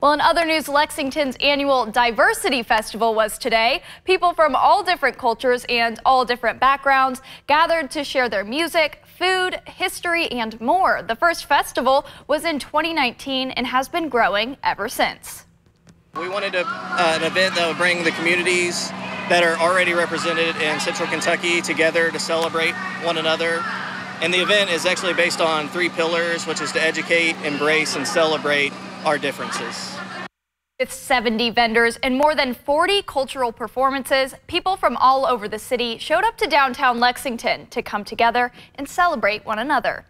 Well, in other news, Lexington's annual Divercity Festival was today. People from all different cultures and all different backgrounds gathered to share their music, food, history, and more. The first festival was in 2019 and has been growing ever since. We wanted a, uh, an event that would bring the communities that are already represented in central Kentucky together to celebrate one another. And the event is actually based on three pillars, which is to educate, embrace, and celebrate our differences. With 70 vendors and more than 40 cultural performances, people from all over the city showed up to downtown Lexington to come together and celebrate one another.